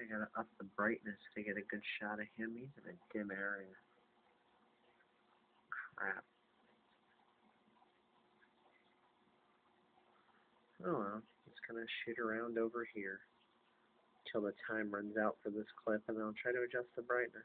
I gotta up the brightness to get a good shot of him. He's in a dim area. Crap. Oh well, just gonna shoot around over here till the time runs out for this clip, and I'll try to adjust the brightness.